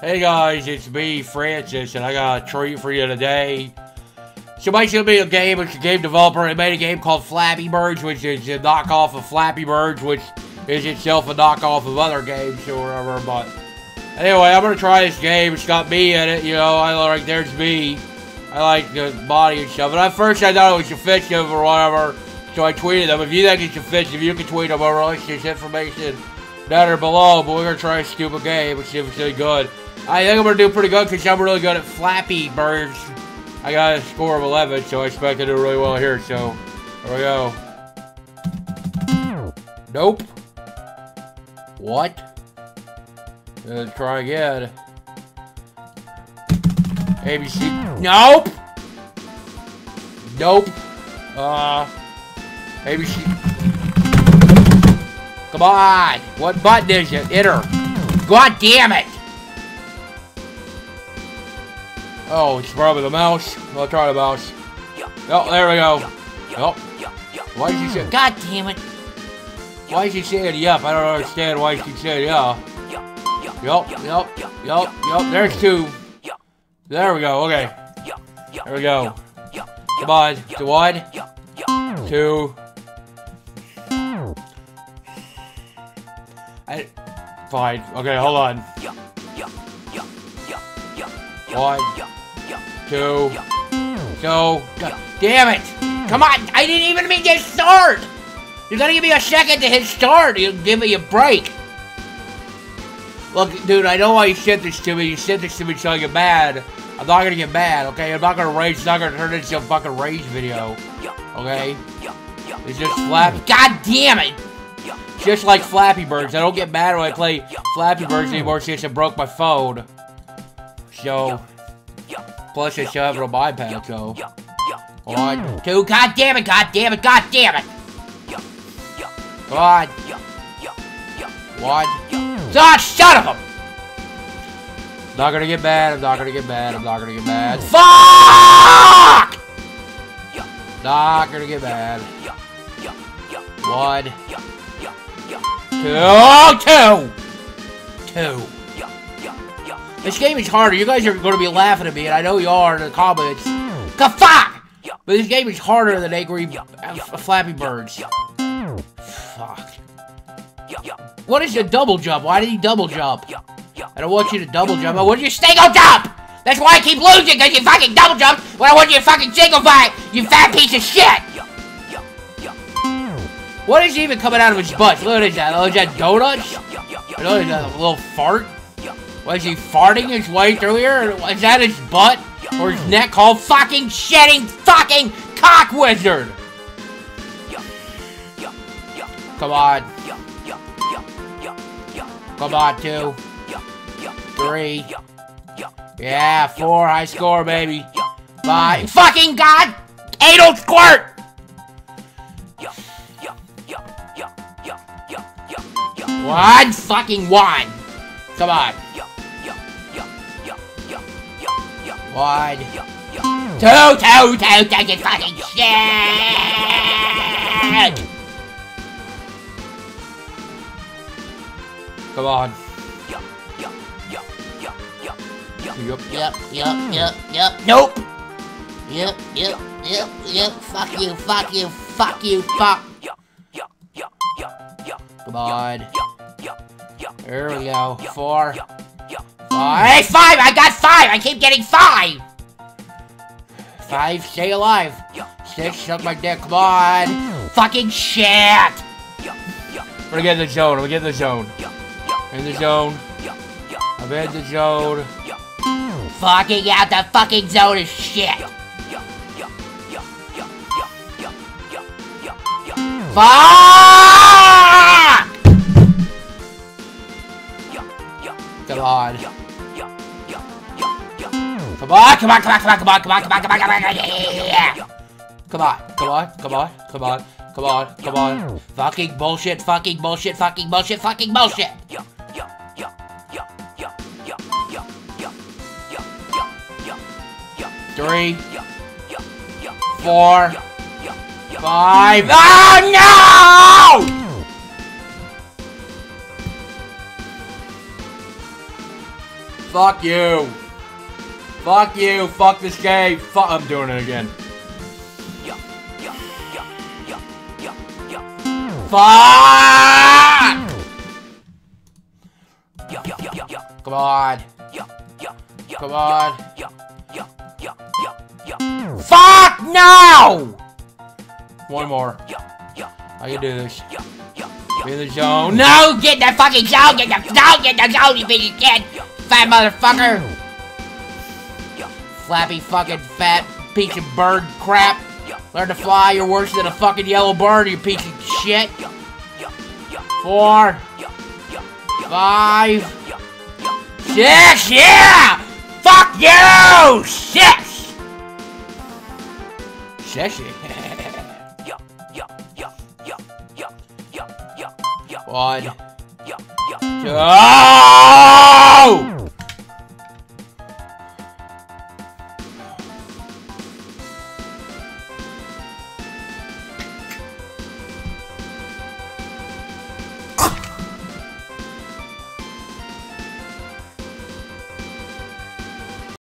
Hey guys, it's me, Francis, and I got a treat for you today. So basically, be a game, it's a game developer, they made a game called Flabby Birds, which is a knockoff of Flappy Birds, which is itself a knockoff of other games or whatever, but... Anyway, I'm gonna try this game, it's got me in it, you know, I like, there's me. I like the body and stuff, and at first I thought it was offensive or whatever, so I tweeted them. If you think it's offensive, you can tweet them over, like this information down or below, but we're gonna try a stupid game, and see if it's really good. I think I'm gonna do pretty good, because I'm really good at Flappy Birds. I got a score of 11, so I expect to do really well here, so here we go. Nope. What? Let's try again. ABC. Nope! Nope. Uh, ABC. Come on! What button is it? Enter. God damn it! Oh, it's probably the mouse. I'll try the mouse. Oh, there we go. Oh. Why did she say? God damn it! Why is she saying yup? I don't understand why she said yeah. Yup, yup, yup, yup. There's two. There we go. Okay. Yup. There we go. Come on. To one. Two. I. Fine. Okay, hold on. Yup. Yup. Yup. Yup. Yup. One. Two. Go. Damn it! Come on! I didn't even mean to start! You gotta give me a second to hit start! You give me a break! Look, dude, I know why you said this to me. You said this to me so I get mad. I'm not gonna get mad, okay? I'm not gonna rage. It's not gonna turn into a fucking rage video. Okay? It's just Flabby. God damn it! Just like Flappy Birds. I don't get mad when I play Flappy Birds anymore since I broke my phone. So, plus I still have my iPad, so. One, two, god damn it, god damn it, god damn it! God. One. Ah, shut up! Not gonna get mad, I'm not gonna get mad, I'm not gonna get mad. Fuck! Not gonna get mad. One. Two. Two. Two. This game is harder. You guys are going to be laughing at me, and I know you are in the comments. Fuck! But this game is harder than Angry Flappy Birds. Fuck. What is the double jump? Why did he double jump? I don't want you to double jump. I want you to single jump! That's why I keep losing, because you fucking double jump when I want you to fucking single fight, you fat piece of shit! What is even coming out of his butt? Look at that. Oh, is that donuts? I know he's a little fart. Was he farting his way through here? Is that his butt? Or his neck called fucking shedding fucking cock wizard? Come on. Come on, two. Three. Yeah, four. High score, baby. Five. Fucking god! Anal squirt! One fucking one. Come on. One. Two, two, two, it fucking shit! Come on. Yep, Yep, yep, yep, yep. Nope. Yep, yep, yep, yep. Fuck you, fuck you, fuck you, fuck. Come on. There we go. Four. Hey, five! I got five! I keep getting five! Five, stay alive. Six, suck my dick. Come on. Fucking shit! We're gonna get in the zone. We're gonna get in the zone. In the zone. I'm in the zone. Fucking out the fucking zone is shit. Fuck! Come on, come on, come on, come on, come on, come on, come on, come on, come on! Come on, come on, come on, come on, come on, come on. Fucking bullshit, fucking bullshit, fucking bullshit, fucking bullshit! Three, four, five. Oh no! Fuck you. Fuck you. Fuck this game. Fuck. I'm doing it again. Fuck! Come on. Come on. Fuck no! One more. I can do this. Be in the zone. No, get in the fucking zone, get the zone, get the zone, you piece of shit! Fat motherfucker! Flappy fucking fat piece of bird crap. Learn to fly, you're worse than a fucking yellow bird, you piece of shit. Four. Five. Six, yeah! Fuck you! Six! Sexy. One. Two.